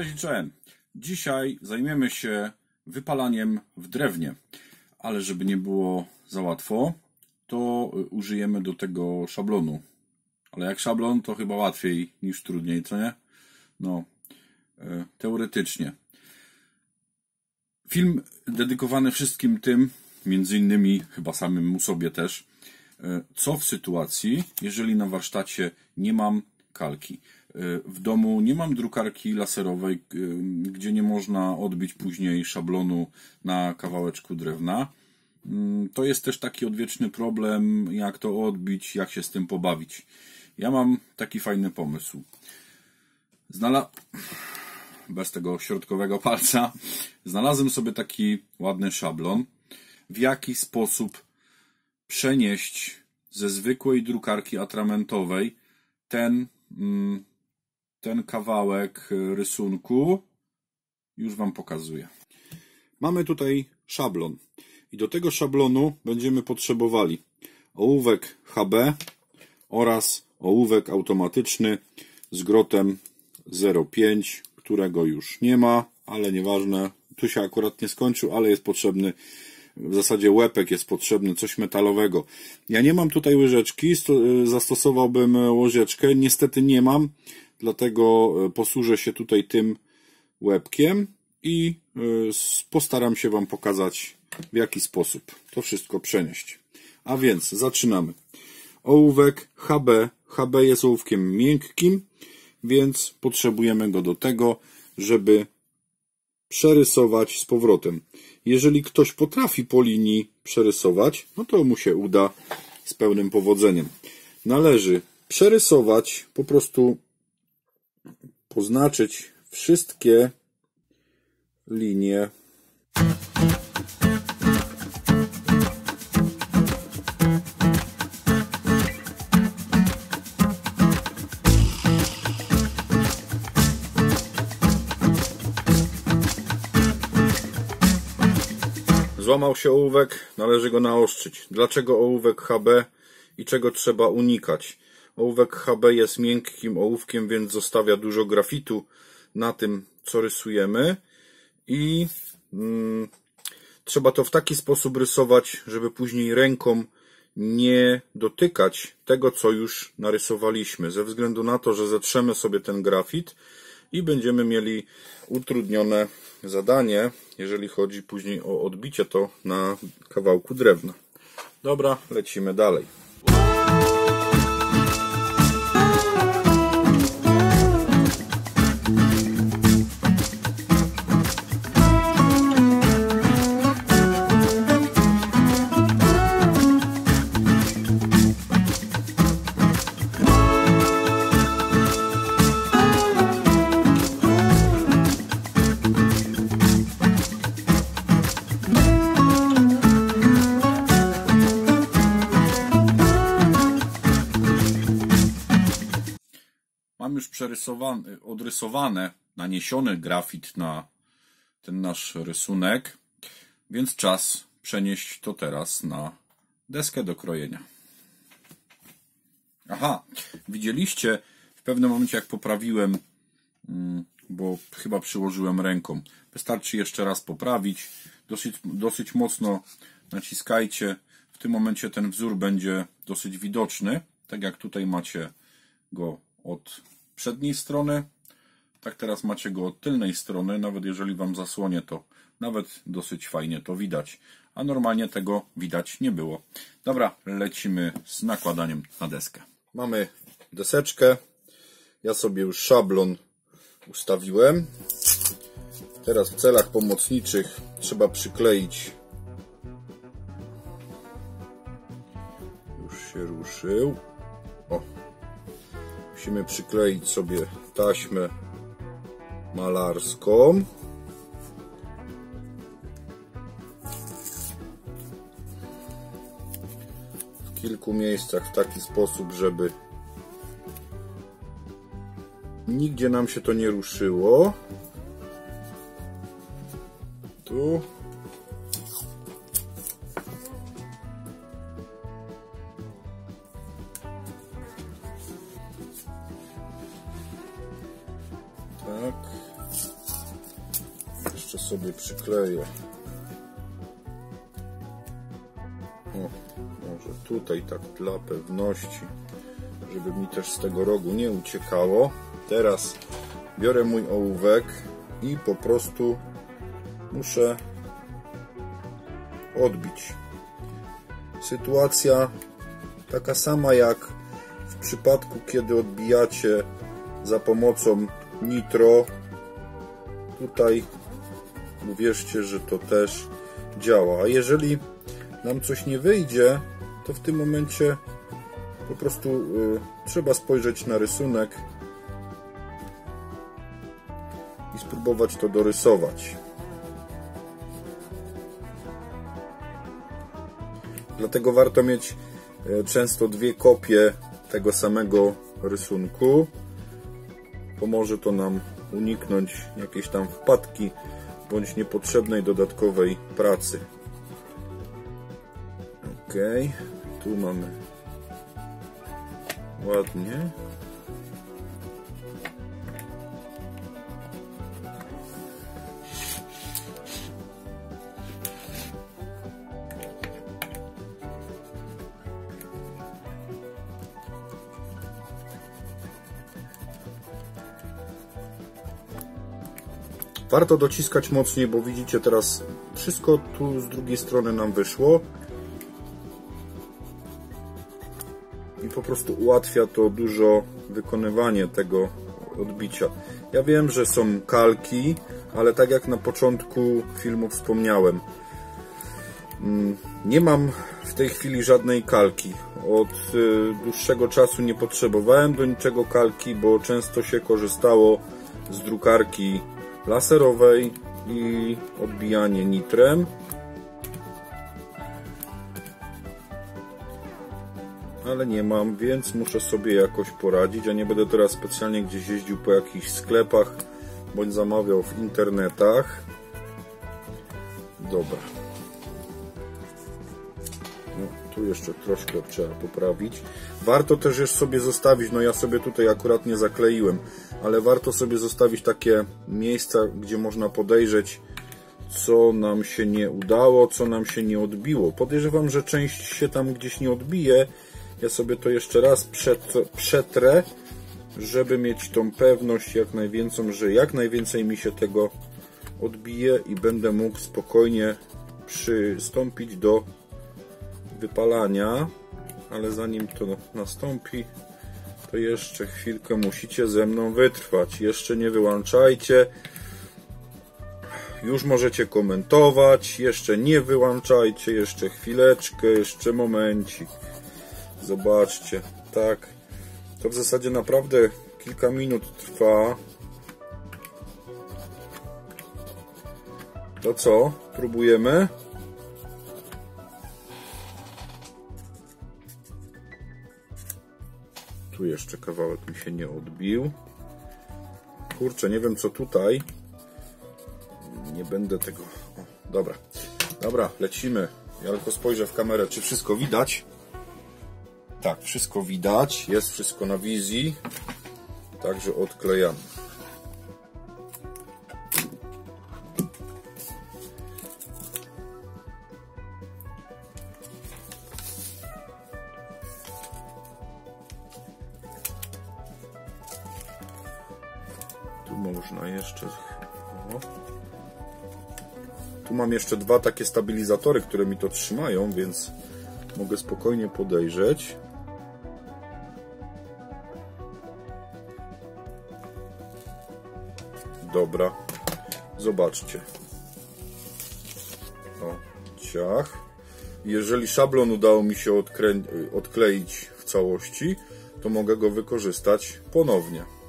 Cześć. Dzisiaj zajmiemy się wypalaniem w drewnie, ale żeby nie było za łatwo, to użyjemy do tego szablonu. Ale jak szablon, to chyba łatwiej niż trudniej, co nie? No, e, teoretycznie. Film dedykowany wszystkim tym, między innymi chyba samemu sobie też, e, co w sytuacji, jeżeli na warsztacie nie mam kalki. W domu nie mam drukarki laserowej, gdzie nie można odbić później szablonu na kawałeczku drewna. Mm, to jest też taki odwieczny problem, jak to odbić, jak się z tym pobawić. Ja mam taki fajny pomysł. Znala... Bez tego środkowego palca. Znalazłem sobie taki ładny szablon. W jaki sposób przenieść ze zwykłej drukarki atramentowej ten mm, ten kawałek y, rysunku już Wam pokazuję. Mamy tutaj szablon i do tego szablonu będziemy potrzebowali ołówek HB oraz ołówek automatyczny z grotem 0,5, którego już nie ma, ale nieważne, tu się akurat nie skończył, ale jest potrzebny w zasadzie łepek jest potrzebny, coś metalowego. Ja nie mam tutaj łyżeczki, y, zastosowałbym łożeczkę, niestety nie mam, dlatego e, posłużę się tutaj tym łebkiem i e, postaram się Wam pokazać w jaki sposób to wszystko przenieść. A więc zaczynamy. Ołówek HB. HB jest ołówkiem miękkim, więc potrzebujemy go do tego, żeby przerysować z powrotem. Jeżeli ktoś potrafi po linii przerysować, no to mu się uda z pełnym powodzeniem. Należy przerysować po prostu poznaczyć wszystkie linie Złamał się ołówek, należy go naostrzyć. Dlaczego ołówek HB i czego trzeba unikać? Ołówek HB jest miękkim ołówkiem, więc zostawia dużo grafitu na tym, co rysujemy i mm, trzeba to w taki sposób rysować, żeby później ręką nie dotykać tego, co już narysowaliśmy, ze względu na to, że zetrzemy sobie ten grafit i będziemy mieli utrudnione zadanie, jeżeli chodzi później o odbicie to na kawałku drewna. Dobra, lecimy dalej. Przerysowane, odrysowane, naniesiony grafit na ten nasz rysunek, więc czas przenieść to teraz na deskę do krojenia. Aha, widzieliście w pewnym momencie jak poprawiłem, mm, bo chyba przyłożyłem ręką. Wystarczy jeszcze raz poprawić. Dosyć, dosyć mocno naciskajcie. W tym momencie ten wzór będzie dosyć widoczny. Tak jak tutaj macie go od przedniej strony, tak teraz macie go od tylnej strony, nawet jeżeli Wam zasłonię to, nawet dosyć fajnie to widać, a normalnie tego widać nie było. Dobra, lecimy z nakładaniem na deskę. Mamy deseczkę, ja sobie już szablon ustawiłem. Teraz w celach pomocniczych trzeba przykleić już się ruszył musimy przykleić sobie taśmę malarską. W kilku miejscach w taki sposób, żeby nigdzie nam się to nie ruszyło. Tu sobie przykleję. O, może tutaj tak dla pewności, żeby mi też z tego rogu nie uciekało. Teraz biorę mój ołówek i po prostu muszę odbić. Sytuacja taka sama jak w przypadku, kiedy odbijacie za pomocą nitro. Tutaj uwierzcie, że to też działa. A jeżeli nam coś nie wyjdzie, to w tym momencie po prostu y, trzeba spojrzeć na rysunek i spróbować to dorysować. Dlatego warto mieć e, często dwie kopie tego samego rysunku. Pomoże to nam uniknąć jakiejś tam wpadki bądź niepotrzebnej dodatkowej pracy. Ok, tu mamy ładnie. Warto dociskać mocniej, bo widzicie teraz wszystko tu z drugiej strony nam wyszło. I po prostu ułatwia to dużo wykonywanie tego odbicia. Ja wiem, że są kalki, ale tak jak na początku filmu wspomniałem, mm, nie mam w tej chwili żadnej kalki. Od y, dłuższego czasu nie potrzebowałem do niczego kalki, bo często się korzystało z drukarki laserowej i odbijanie nitrem. Ale nie mam, więc muszę sobie jakoś poradzić, a nie będę teraz specjalnie gdzieś jeździł po jakichś sklepach bądź zamawiał w internetach. Dobra. Tu jeszcze troszkę trzeba poprawić. Warto też już sobie zostawić, no ja sobie tutaj akurat nie zakleiłem, ale warto sobie zostawić takie miejsca, gdzie można podejrzeć, co nam się nie udało, co nam się nie odbiło. Podejrzewam, że część się tam gdzieś nie odbije. Ja sobie to jeszcze raz przetrę, żeby mieć tą pewność jak największą, że jak najwięcej mi się tego odbije i będę mógł spokojnie przystąpić do wypalania, ale zanim to nastąpi, to jeszcze chwilkę musicie ze mną wytrwać. Jeszcze nie wyłączajcie. Już możecie komentować. Jeszcze nie wyłączajcie. Jeszcze chwileczkę, jeszcze momencik. Zobaczcie. Tak. To w zasadzie naprawdę kilka minut trwa. To co? Próbujemy? Tu jeszcze kawałek mi się nie odbił. Kurczę, nie wiem co tutaj. Nie będę tego... O, dobra. Dobra, lecimy. Ja tylko spojrzę w kamerę, czy wszystko widać. Tak, wszystko widać. Jest wszystko na wizji. Także odklejamy. Można jeszcze... O. Tu mam jeszcze dwa takie stabilizatory, które mi to trzymają, więc mogę spokojnie podejrzeć. Dobra. Zobaczcie. O, ciach. Jeżeli szablon udało mi się odkleić w całości, to mogę go wykorzystać ponownie.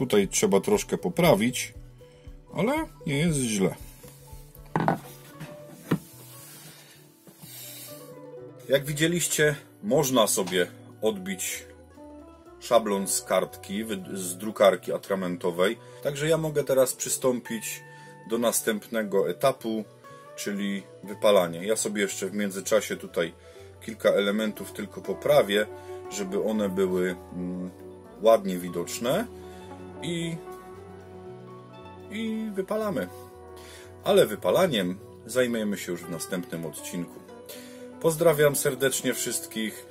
Tutaj trzeba troszkę poprawić, ale nie jest źle. Jak widzieliście, można sobie odbić szablon z kartki, z drukarki atramentowej. Także ja mogę teraz przystąpić do następnego etapu, czyli wypalanie. Ja sobie jeszcze w międzyczasie tutaj kilka elementów tylko poprawię, żeby one były mm, ładnie widoczne i, i wypalamy. Ale wypalaniem zajmiemy się już w następnym odcinku. Pozdrawiam serdecznie wszystkich.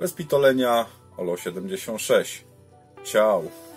Bez pitolenia, Olo 76. Ciao.